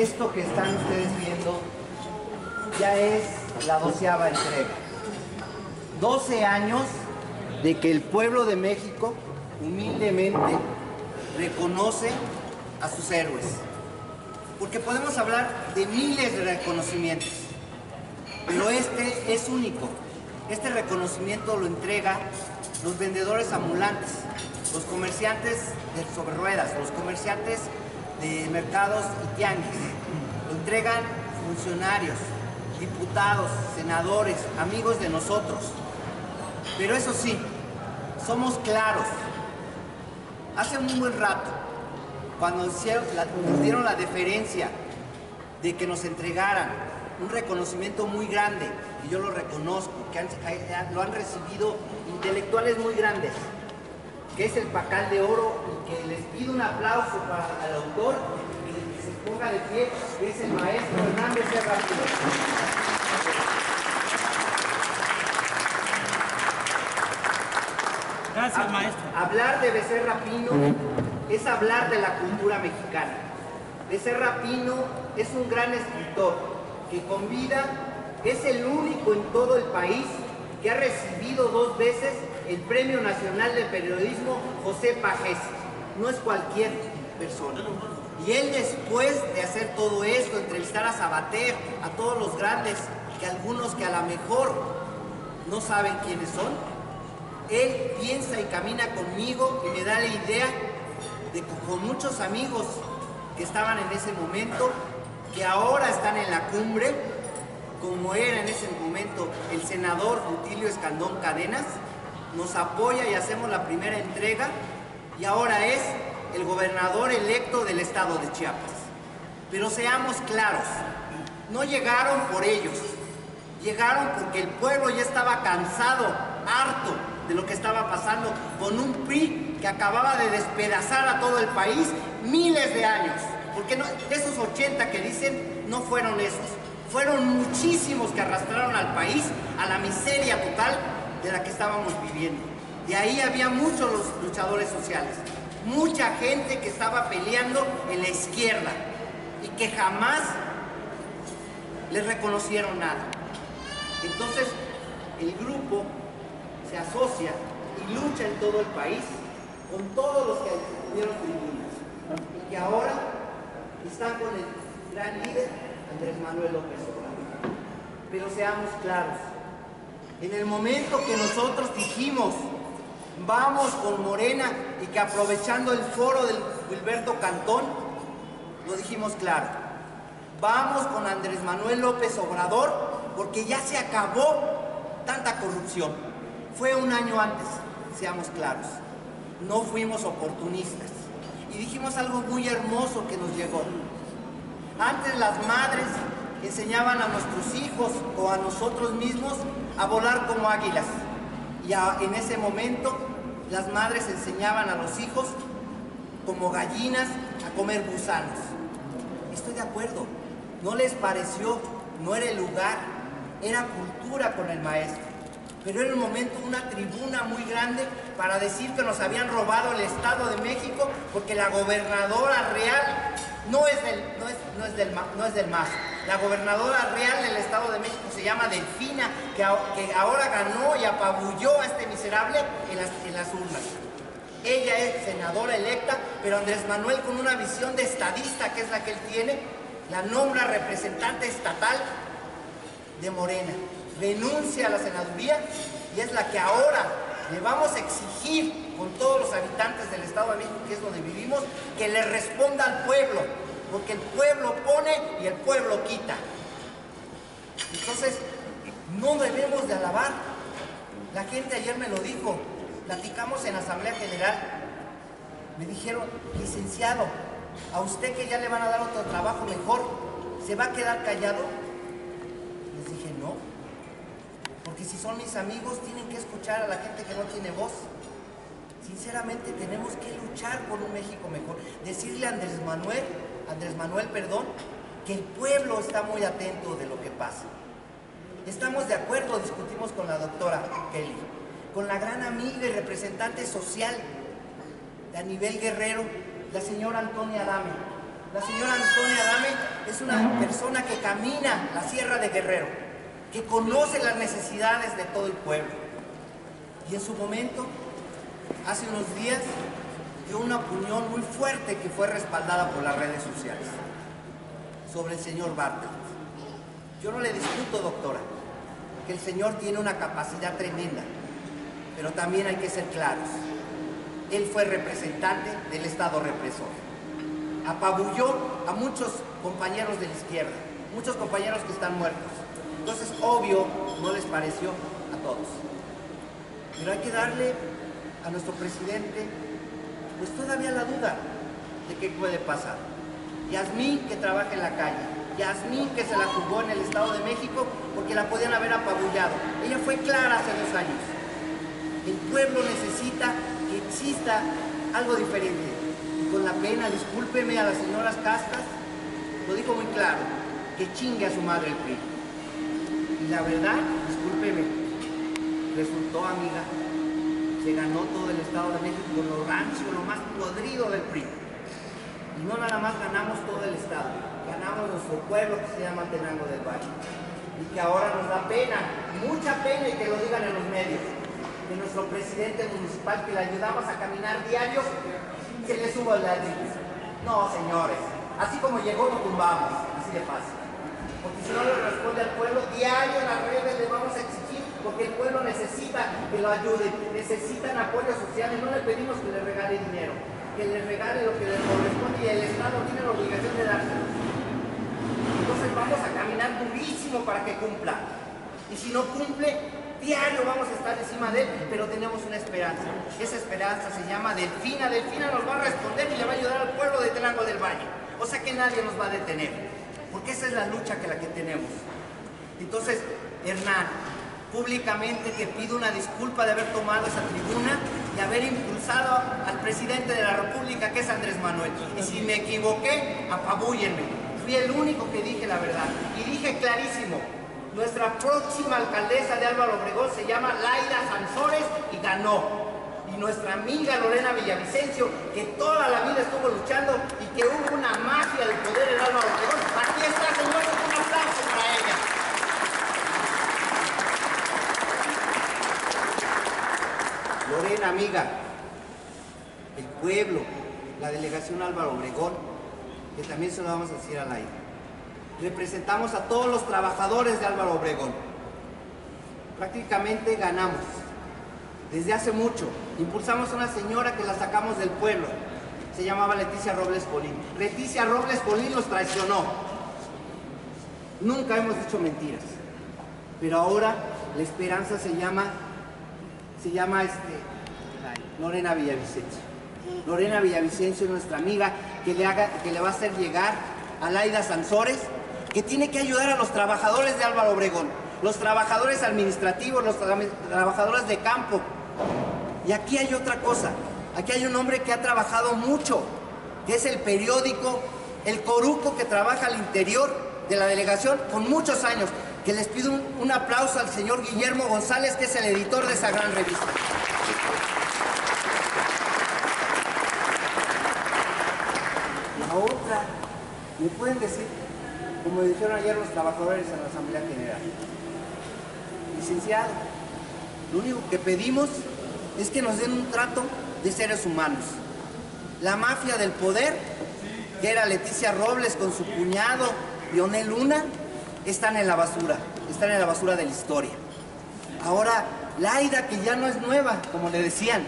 esto que están ustedes viendo ya es la doceava entrega. 12 años de que el pueblo de México humildemente reconoce a sus héroes. Porque podemos hablar de miles de reconocimientos, pero este es único. Este reconocimiento lo entrega los vendedores ambulantes, los comerciantes de sobre ruedas, los comerciantes de mercados y tianguis. Lo entregan funcionarios, diputados, senadores, amigos de nosotros. Pero eso sí, somos claros. Hace un buen rato, cuando nos dieron la deferencia de que nos entregaran un reconocimiento muy grande, y yo lo reconozco, que lo han recibido intelectuales muy grandes, que es el Pacal de Oro, y que les pido un aplauso para el autor, y que se ponga de pie, que es el maestro Hernández Serra Gracias, maestro. Hablar de Becerra Pino es hablar de la cultura mexicana. Becerra Pino es un gran escritor que con vida es el único en todo el país que ha recibido dos veces el Premio Nacional de Periodismo José Pajés. No es cualquier persona. Y él después de hacer todo esto, entrevistar a Sabater, a todos los grandes, que algunos que a lo mejor no saben quiénes son, él piensa y camina conmigo y me da la idea de que con muchos amigos que estaban en ese momento, que ahora están en la cumbre, como era en ese momento el senador Rutilio Escandón Cadenas, nos apoya y hacemos la primera entrega y ahora es el gobernador electo del estado de Chiapas. Pero seamos claros, no llegaron por ellos, llegaron porque el pueblo ya estaba cansado, harto de lo que estaba pasando con un PRI que acababa de despedazar a todo el país miles de años. Porque de esos 80 que dicen, no fueron esos. Fueron muchísimos que arrastraron al país a la miseria total de la que estábamos viviendo. Y ahí había muchos los luchadores sociales, mucha gente que estaba peleando en la izquierda y que jamás les reconocieron nada. Entonces, el grupo se asocia y lucha en todo el país con todos los que tuvieron tribunas y que ahora están con el gran líder Andrés Manuel López Obrador. Pero seamos claros, en el momento que nosotros dijimos vamos con Morena y que aprovechando el foro del Gilberto Cantón, lo dijimos claro, vamos con Andrés Manuel López Obrador porque ya se acabó tanta corrupción. Fue un año antes, seamos claros. No fuimos oportunistas. Y dijimos algo muy hermoso que nos llegó. Antes las madres enseñaban a nuestros hijos o a nosotros mismos a volar como águilas. Y en ese momento las madres enseñaban a los hijos como gallinas a comer gusanos. Estoy de acuerdo. No les pareció, no era el lugar, era cultura con el maestro pero era un momento una tribuna muy grande para decir que nos habían robado el Estado de México porque la gobernadora real no es del, no es, no es del, no es del MAS. La gobernadora real del Estado de México se llama Delfina, que, que ahora ganó y apabulló a este miserable en las, en las urnas. Ella es senadora electa, pero Andrés Manuel con una visión de estadista, que es la que él tiene, la nombra representante estatal de Morena renuncia a la senaduría y es la que ahora le vamos a exigir con todos los habitantes del Estado de México, que es donde vivimos, que le responda al pueblo, porque el pueblo pone y el pueblo quita. Entonces, no debemos de alabar. La gente ayer me lo dijo, platicamos en Asamblea General, me dijeron, licenciado, a usted que ya le van a dar otro trabajo mejor, ¿se va a quedar callado? Porque si son mis amigos, tienen que escuchar a la gente que no tiene voz. Sinceramente tenemos que luchar por un México mejor. Decirle a Andrés Manuel, Andrés Manuel, perdón, que el pueblo está muy atento de lo que pasa. Estamos de acuerdo, discutimos con la doctora Kelly, con la gran amiga y representante social de a nivel guerrero, la señora Antonia Adame. La señora Antonia Adame es una persona que camina la Sierra de Guerrero, que conoce las necesidades de todo el pueblo. Y en su momento, hace unos días, dio una opinión muy fuerte que fue respaldada por las redes sociales sobre el señor Bartlett. Yo no le discuto, doctora, que el señor tiene una capacidad tremenda, pero también hay que ser claros. Él fue representante del Estado represor. Apabulló a muchos compañeros de la izquierda, muchos compañeros que están muertos. Entonces, obvio, no les pareció a todos. Pero hay que darle a nuestro presidente pues todavía la duda de qué puede pasar. Yasmín que trabaja en la calle, Yasmín que se la jugó en el Estado de México porque la podían haber apabullado. Ella fue clara hace dos años. El pueblo necesita que exista algo diferente. Y con la pena, discúlpeme a las señoras castas, lo dijo muy claro, que chingue a su madre el PRI. La verdad, discúlpeme, resultó amiga se ganó todo el Estado de México con lo rancio, lo más podrido del PRI. Y no nada más ganamos todo el Estado, ganamos nuestro pueblo que se llama Tenango del Valle. Y que ahora nos da pena, mucha pena y que lo digan en los medios, que nuestro presidente municipal que le ayudamos a caminar diario, se le suba el ladrillo. No, señores, así como llegó lo tumbamos, así de fácil. Si no le responde al pueblo, diario en las redes le vamos a exigir porque el pueblo necesita que lo ayuden, necesitan apoyo social y no le pedimos que le regale dinero, que le regale lo que le corresponde y el Estado tiene la obligación de dárselo. Entonces vamos a caminar durísimo para que cumpla. Y si no cumple, diario vamos a estar encima de él, pero tenemos una esperanza. Esa esperanza se llama Delfina. Delfina nos va a responder y le va a ayudar al pueblo de Tenango del Valle. O sea que nadie nos va a detener, porque esa es la lucha que la que tenemos. Entonces, Hernán, públicamente que pido una disculpa de haber tomado esa tribuna y haber impulsado al presidente de la República, que es Andrés Manuel. Y si me equivoqué, apabúyenme. Fui el único que dije la verdad. Y dije clarísimo, nuestra próxima alcaldesa de Álvaro Obregón se llama Laida Sansores y ganó. Y nuestra amiga Lorena Villavicencio, que toda la vida estuvo luchando y que hubo una mafia de poder en Álvaro Obregón. Un aplauso para ella. Lorena, amiga, el pueblo, la delegación Álvaro Obregón, que también se lo vamos a decir al aire. Representamos a todos los trabajadores de Álvaro Obregón. Prácticamente ganamos. Desde hace mucho. Impulsamos a una señora que la sacamos del pueblo. Se llamaba Leticia Robles Polín. Leticia Robles Polín nos traicionó. Nunca hemos dicho mentiras. Pero ahora la esperanza se llama se llama este, Lorena Villavicencio. Lorena Villavicencio es nuestra amiga que le, haga, que le va a hacer llegar a Laida Sansores, que tiene que ayudar a los trabajadores de Álvaro Obregón, los trabajadores administrativos, los trabajadores de campo. Y aquí hay otra cosa, aquí hay un hombre que ha trabajado mucho, que es el periódico, el Coruco que trabaja al interior de la delegación con muchos años que les pido un, aplauso al señor Guillermo González, que es el editor de esa gran revista. La otra, me pueden decir, como dijeron ayer los trabajadores en la Asamblea General, licenciado, lo único que pedimos es que nos den un trato de seres humanos. La mafia del poder, que era Leticia Robles con su cuñado, Lionel Luna, están en la basura, están en la basura de la historia. Ahora, Laida, que ya no es nueva, como le decían,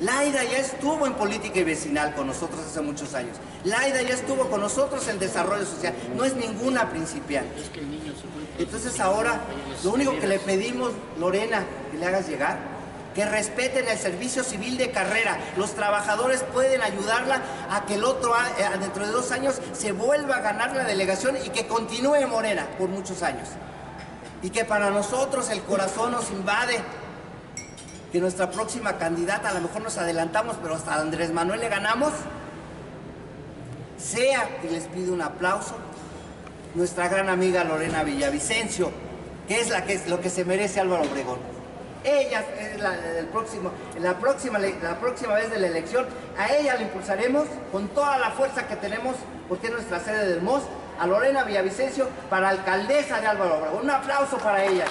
Laida ya estuvo en política y vecinal con nosotros hace muchos años. Laida ya estuvo con nosotros en desarrollo social. No es ninguna principiante. Entonces ahora, lo único que le pedimos, Lorena, que le hagas llegar, que respeten el servicio civil de carrera. Los trabajadores pueden ayudarla a que el otro, eh, dentro de dos años, se vuelva a ganar la delegación y que continúe Morena por muchos años. Y que para nosotros el corazón nos invade. Que nuestra próxima candidata, a lo mejor nos adelantamos, pero hasta Andrés Manuel le ganamos. Sea, que les pido un aplauso, nuestra gran amiga Lorena Villavicencio, que es, la que es lo que se merece Álvaro Obregón. Ella es la, próximo, la, próxima, la próxima vez de la elección, a ella la impulsaremos con toda la fuerza que tenemos, porque es nuestra sede del MOS, a Lorena Villavicencio para alcaldesa de Álvaro Obregón. Un aplauso para ella.